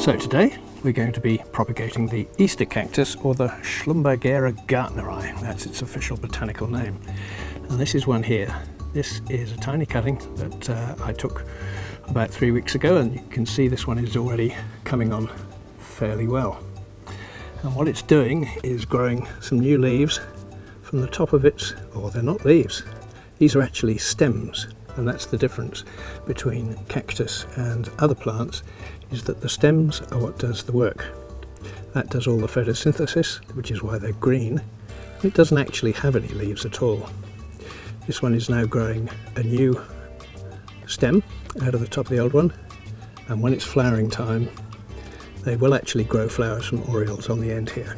So today we're going to be propagating the Easter cactus or the Schlumbergera gaertnerii. That's its official botanical name. And this is one here. This is a tiny cutting that uh, I took about three weeks ago and you can see this one is already coming on fairly well. And what it's doing is growing some new leaves from the top of its, or they're not leaves, these are actually stems and that's the difference between cactus and other plants is that the stems are what does the work. That does all the photosynthesis, which is why they're green. It doesn't actually have any leaves at all. This one is now growing a new stem out of the top of the old one, and when it's flowering time, they will actually grow flowers from areoles on the end here.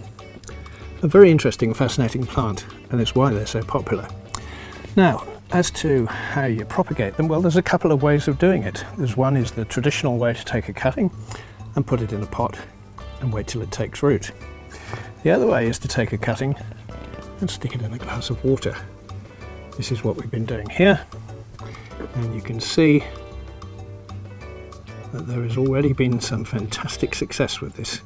A very interesting, fascinating plant, and it's why they're so popular. Now, as to how you propagate them, well, there's a couple of ways of doing it. There's one is the traditional way to take a cutting and put it in a pot and wait till it takes root. The other way is to take a cutting and stick it in a glass of water. This is what we've been doing here. And you can see that there has already been some fantastic success with this.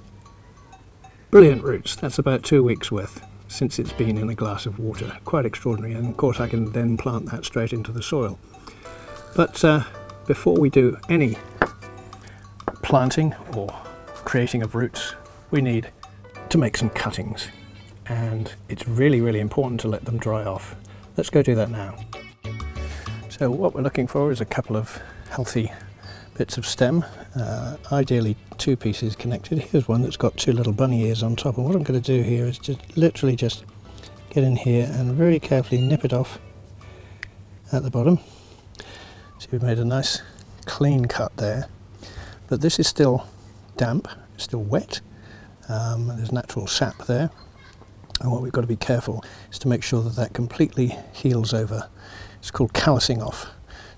Brilliant roots, that's about two weeks worth since it's been in a glass of water. Quite extraordinary and of course I can then plant that straight into the soil. But uh, before we do any planting or creating of roots we need to make some cuttings and it's really really important to let them dry off. Let's go do that now. So what we're looking for is a couple of healthy bits of stem, uh, ideally two pieces connected. Here's one that's got two little bunny ears on top and what I'm going to do here is just literally just get in here and very carefully nip it off at the bottom. So we've made a nice clean cut there but this is still damp, still wet, um, there's natural sap there and what we've got to be careful is to make sure that that completely heals over. It's called callousing off.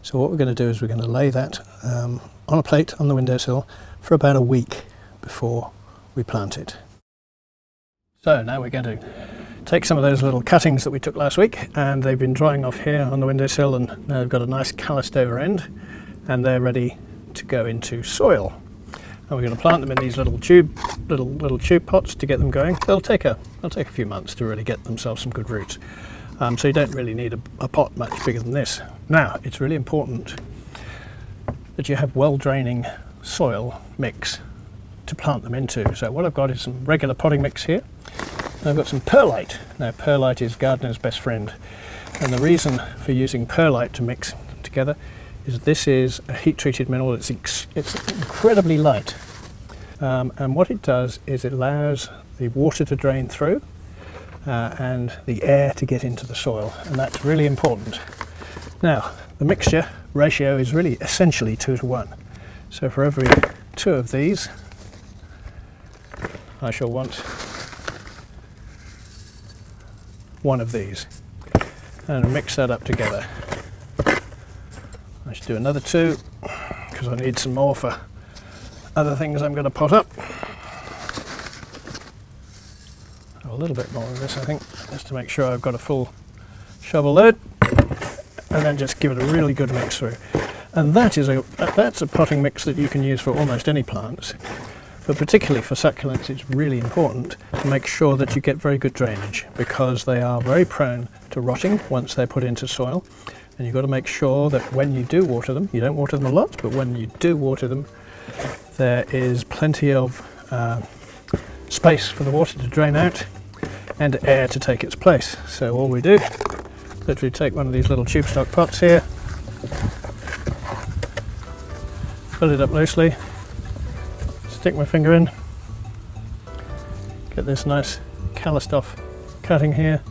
So what we're going to do is we're going to lay that um, on a plate on the windowsill for about a week before we plant it. So now we're going to take some of those little cuttings that we took last week and they've been drying off here on the windowsill and now they've got a nice calloused over end and they're ready to go into soil. And we're going to plant them in these little tube, little little tube pots to get them going. They'll take a, they'll take a few months to really get themselves some good roots. Um, so you don't really need a, a pot much bigger than this. Now, it's really important that you have well draining soil mix to plant them into. So what I've got is some regular potting mix here. I've got some perlite. Now perlite is gardener's best friend. And the reason for using perlite to mix together is this is a heat treated mineral. It's, it's incredibly light. Um, and what it does is it allows the water to drain through uh, and the air to get into the soil and that's really important. Now the mixture ratio is really essentially two to one so for every two of these I shall want one of these and mix that up together. I should do another two because I need some more for other things I'm going to pot up. a little bit more of this I think just to make sure I've got a full shovel load and then just give it a really good mix through. And that is a that's a potting mix that you can use for almost any plants but particularly for succulents it's really important to make sure that you get very good drainage because they are very prone to rotting once they're put into soil and you've got to make sure that when you do water them you don't water them a lot but when you do water them there is plenty of uh, space for the water to drain out and air to take its place. So all we do, literally take one of these little tube stock pots here, fill it up loosely, stick my finger in, get this nice calloused off cutting here,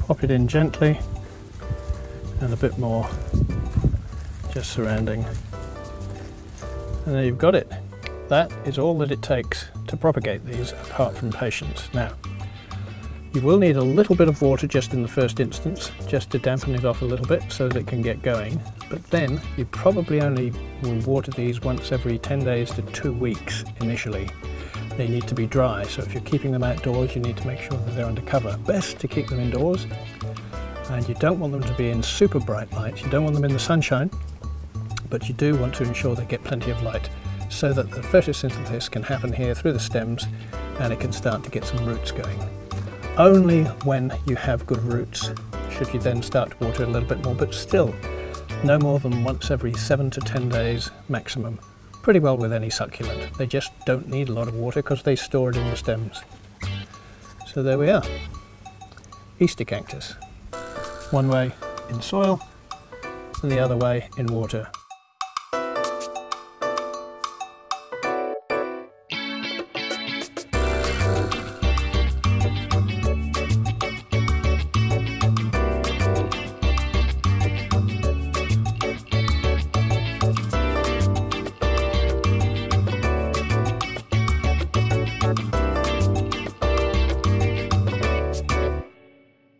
pop it in gently, and a bit more just surrounding. And there you've got it. That is all that it takes to propagate these apart from patience. Now, you will need a little bit of water just in the first instance, just to dampen it off a little bit so that it can get going. But then you probably only will water these once every 10 days to two weeks initially. They need to be dry, so if you're keeping them outdoors, you need to make sure that they're under cover. Best to keep them indoors, and you don't want them to be in super bright light. You don't want them in the sunshine, but you do want to ensure they get plenty of light so that the photosynthesis can happen here through the stems and it can start to get some roots going. Only when you have good roots should you then start to water a little bit more, but still no more than once every seven to 10 days maximum. Pretty well with any succulent. They just don't need a lot of water because they store it in the stems. So there we are. Easter cactus. One way in soil and the other way in water